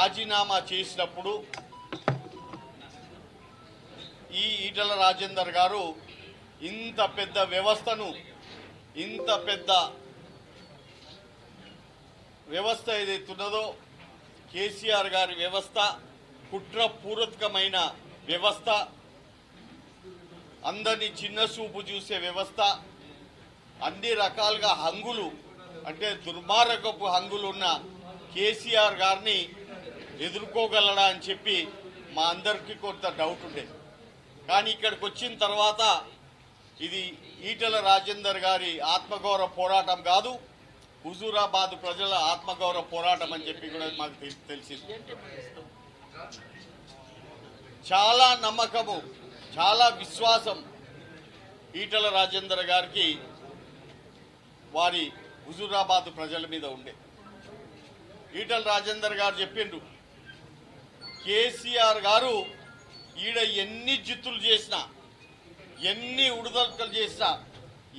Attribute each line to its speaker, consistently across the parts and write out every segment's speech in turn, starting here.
Speaker 1: రాజీనామా చేసినప్పుడు ఈ ఈటల రాజేందర్ గారు ఇంత పెద్ద వ్యవస్థను ఇంత పెద్ద వ్యవస్థ ఏదైతే ఉన్నదో కేసీఆర్ గారి వ్యవస్థ కుట్రపూర్వకమైన వ్యవస్థ అందరినీ చిన్న చూపు చూసే వ్యవస్థ అన్ని రకాలుగా హంగులు అంటే దుర్మార్గపు హంగులు ఉన్న కేసీఆర్ గారిని ఎదుర్కోగలడా అని చెప్పి మా అందరికీ కొంత డౌట్ ఉండేది. కానీ ఇక్కడికి వచ్చిన తర్వాత ఇది ఈటల రాజేందర్ గారి ఆత్మగౌరవ పోరాటం కాదు హుజూరాబాద్ ప్రజల ఆత్మగౌరవ పోరాటం అని చెప్పి కూడా మాకు తెలి- తెలిసింది. చాలా నమ్మకము చాలా విశ్వాసం ఈటల రాజేందర్ గారికి వారి హుజూరాబాద్ ప్రజల మీద ఉండే. ఈటల రాజేందర్ గారు చెప్పిండ్రు కేసీఆర్ గారు ఈడ ఎన్ని జిత్తులు చేసినా ఎన్ని ఉడుదలకలు చేసినా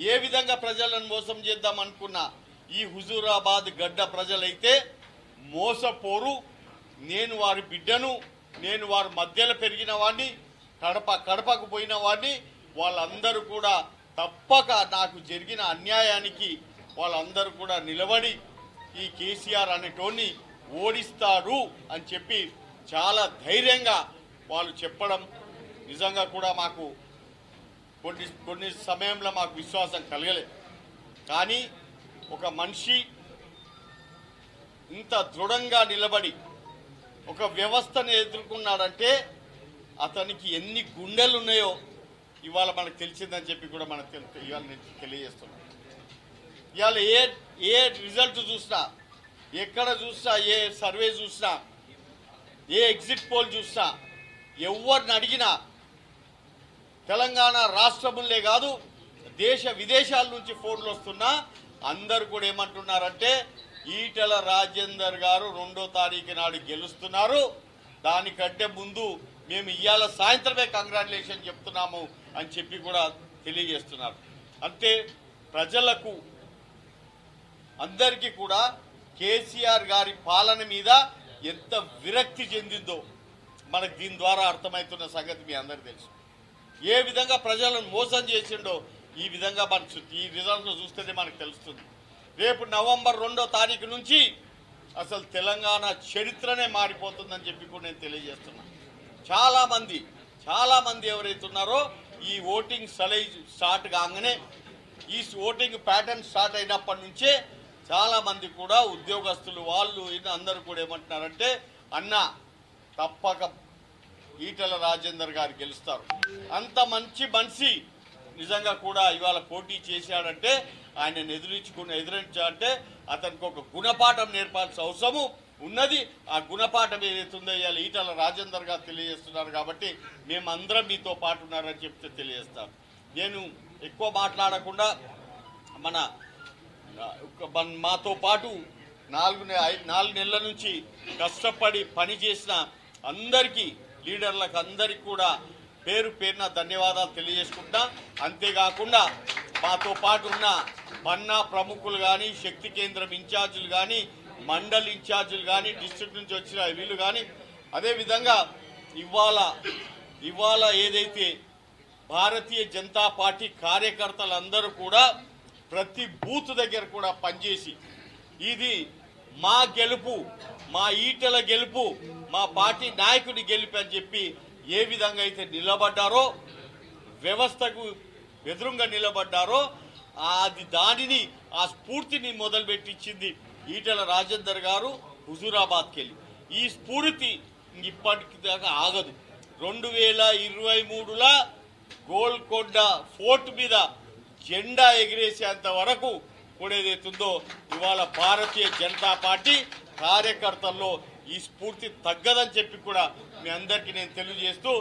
Speaker 1: ఏ విధంగా ప్రజలను మోసం చేద్దాం అనుకున్నా ఈ హుజూరాబాద్ గడ్డ ప్రజలైతే మోసపోరు. నేను వారి బిడ్డను నేను వారి మధ్యలో పెరిగిన వాడిని కడప కడపకు పోయిన వాడిని వాళ్ళందరూ కూడా తప్పక నాకు జరిగిన అన్యాయానికి వాళ్ళందరూ కూడా నిలబడి ఈ కేసీఆర్ అనేటోని ఓడిస్తారు అని చెప్పి చాలా ధైర్యంగా వాళ్ళు చెప్పడం నిజంగా కూడా మాకు కొన్ని కొన్ని సమయంలో మాకు విశ్వాసం కలగలేదు కానీ ఒక మనిషి ఇంత దృఢంగా నిలబడి ఒక వ్యవస్థను ఎదుర్కొన్నాడంటే అతనికి ఎన్ని గుండెలు ఉన్నాయో ఇవాళ మనకు తెలిసిందని చెప్పి కూడా మనకు తెలు ఇవాళ నేను తెలియజేస్తున్నాను ఇవాళ ఏ ఏ రిజల్ట్ చూసినా ఎక్కడ చూసినా ఏ సర్వే చూసినా ఏ ఎగ్జిట్ పోల్ చూసినా ఎవరిని అడిగినా తెలంగాణ రాష్ట్రములే కాదు దేశ విదేశాల నుంచి ఫోన్లు వస్తున్నా అందరు కూడా ఏమంటున్నారంటే ఈటల రాజేందర్ గారు రెండో తారీఖు నాడు గెలుస్తున్నారు. దానికంటే ముందు మేము ఇవాళ సాయంత్రమే కంగ్రాచులేషన్ చెప్తున్నాము అని చెప్పి కూడా తెలియజేస్తున్నారు. అంటే ప్రజలకు అందరికీ కూడా కేసీఆర్ గారి పాలన మీద ఎంత విరక్తి చెందిందో మనకు దీని ద్వారా అర్థమవుతున్న సంగతి మీ అందరికీ తెలుసు. ఏ విధంగా ప్రజలను మోసం చేసిండో ఈ విధంగా మన ఈ రిజల్ట్ను చూస్తేనే మనకు తెలుస్తుంది. రేపు నవంబర్ రెండో తారీఖు నుంచి అసలు తెలంగాణ చరిత్రనే మారిపోతుందని చెప్పి కూడా నేను తెలియజేస్తున్నా. చాలామంది చాలామంది ఎవరైతే ఉన్నారో ఈ ఓటింగ్ సలైజ్ స్టార్ట్ కాగానే ఈ ఓటింగ్ ప్యాటర్న్ స్టార్ట్ అయినప్పటి నుంచే చాలా మంది కూడా ఉద్యోగస్తులు వాళ్ళు ఈయన అందరూ కూడా ఏమంటున్నారంటే అన్న తప్పక ఈటల రాజేందర్ గారు గెలుస్తారు. అంత మంచి మనిషి నిజంగా కూడా ఇవాళ పోటీ చేశాడంటే ఆయనను ఎదురించుకున్న ఎదిరించాలంటే అతనికి ఒక గుణపాఠం నేర్పాల్సిన అవసరము ఉన్నది. ఆ గుణపాఠం ఏదైతే ఉందో ఇవాళ ఈటల రాజేందర్ గారు తెలియజేస్తున్నారు కాబట్టి మేమందరం మీతో పాటు ఉన్నారని చెప్తే తెలియజేస్తాను. నేను ఎక్కువ మాట్లాడకుండా మన- మాతో పాటు నాలుగు నాలుగు నెలల నుంచి కష్టపడి పని చేసిన అందరికీ లీడర్లకు అందరికీ కూడా పేరు పేరున ధన్యవాదాలు తెలియజేసుకుంటా. అంతేకాకుండా మాతో పాటు ఉన్న పన్నా ప్రముఖులు కానీ శక్తి కేంద్రం ఇన్ఛార్జీలు కానీ మండల్ ఇన్ఛార్జీలు కానీ డిస్ట్రిక్ట్ నుంచి వచ్చిన వీళ్ళు కానీ అదేవిధంగా ఇవాళ ఇవాళ ఏదైతే భారతీయ జనతా పార్టీ కార్యకర్తలందరూ కూడా ప్రతి బూత్ దగ్గర కూడా పనిచేసి ఇది మా గెలుపు మా ఈటల గెలుపు మా పార్టీ నాయకుడి గెలుపు అని చెప్పి ఏ విధంగా అయితే నిలబడ్డారో వ్యవస్థకు ఎదురుగా నిలబడ్డారో అది దానిని ఆ స్ఫూర్తిని మొదలుపెట్టించింది ఈటల రాజేందర్ గారు హుజూరాబాద్కి వెళ్ళి ఈ స్ఫూర్తి ఇప్పటికి దాకా ఆగదు. రెండు వేల ఇరవై మూడులా గోల్కొండ ఫోర్ట్ మీద జెండా ఎగిరేసేంత వరకు కూడా ఏదైతుందో ఇవాళ భారతీయ జనతా పార్టీ కార్యకర్తల్లో ఈ స్ఫూర్తి తగ్గదని చెప్పి కూడా మీ అందరికీ నేను తెలియజేస్తూ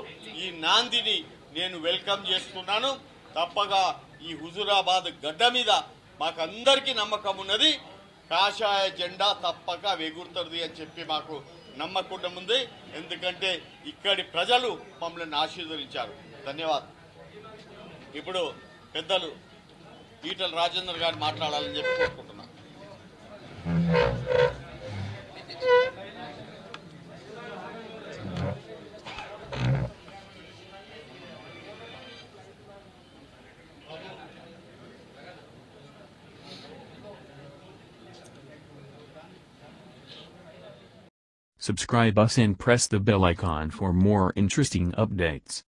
Speaker 1: ఈ నాందిని నేను వెల్కమ్ చేస్తున్నాను. తప్పగా ఈ హుజురాబాద్ గడ్డ మీద మాకందరికీ నమ్మకం ఉన్నది. కాషాయ జెండా తప్పక వెగురుతుంది అని చెప్పి మాకు నమ్మకుండా ఉంది. ఎందుకంటే ఇక్కడి ప్రజలు మమ్మల్ని ఆశీర్వదించారు. ధన్యవాదాలు. ఇప్పుడు పెద్దలు ఈటల రాజేందర్ గారు మాట్లాడాలని చెప్పి
Speaker 2: Subscribe us and press the bell icon for more interesting updates.